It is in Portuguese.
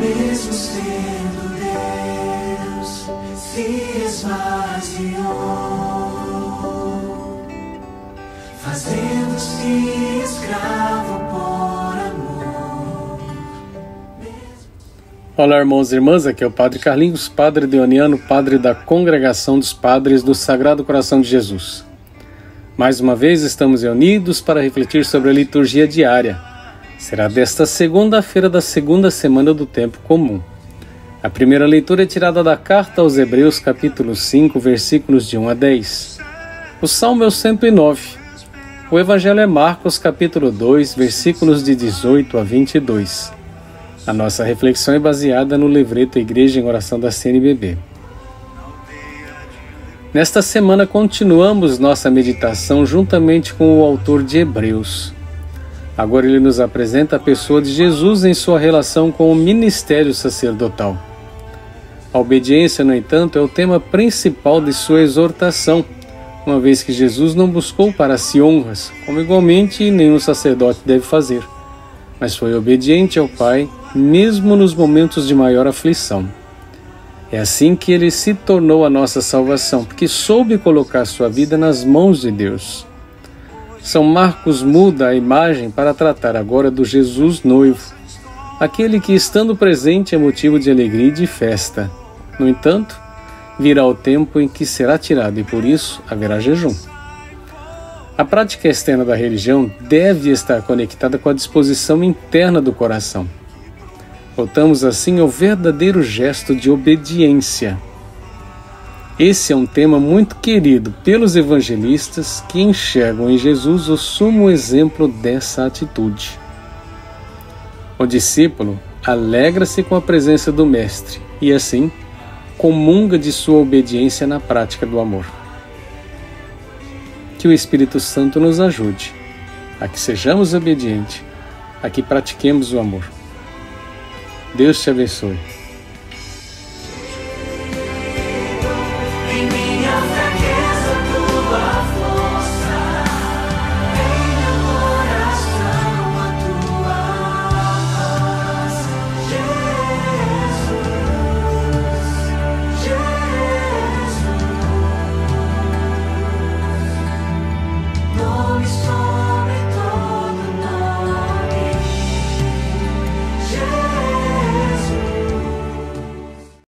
mesmo sendo Deus, se esvaziou, fazendo-se escravo por amor. Olá, irmãos e irmãs, aqui é o Padre Carlinhos, Padre Deoniano, Padre da Congregação dos Padres do Sagrado Coração de Jesus. Mais uma vez estamos reunidos para refletir sobre a liturgia diária Será desta segunda-feira da segunda semana do Tempo Comum. A primeira leitura é tirada da carta aos Hebreus, capítulo 5, versículos de 1 a 10. O Salmo é o 109. O Evangelho é Marcos, capítulo 2, versículos de 18 a 22. A nossa reflexão é baseada no livreto Igreja em Oração da CNBB. Nesta semana continuamos nossa meditação juntamente com o autor de Hebreus. Agora ele nos apresenta a pessoa de Jesus em sua relação com o ministério sacerdotal. A obediência, no entanto, é o tema principal de sua exortação uma vez que Jesus não buscou para si honras, como igualmente nenhum sacerdote deve fazer, mas foi obediente ao Pai, mesmo nos momentos de maior aflição. É assim que ele se tornou a nossa salvação, porque soube colocar sua vida nas mãos de Deus. São Marcos muda a imagem para tratar agora do Jesus noivo, aquele que, estando presente, é motivo de alegria e de festa. No entanto, virá o tempo em que será tirado e por isso haverá jejum. A prática externa da religião deve estar conectada com a disposição interna do coração. Voltamos assim ao verdadeiro gesto de obediência. Esse é um tema muito querido pelos evangelistas que enxergam em Jesus o sumo exemplo dessa atitude. O discípulo alegra-se com a presença do Mestre e, assim, comunga de sua obediência na prática do amor. Que o Espírito Santo nos ajude a que sejamos obedientes, a que pratiquemos o amor. Deus te abençoe.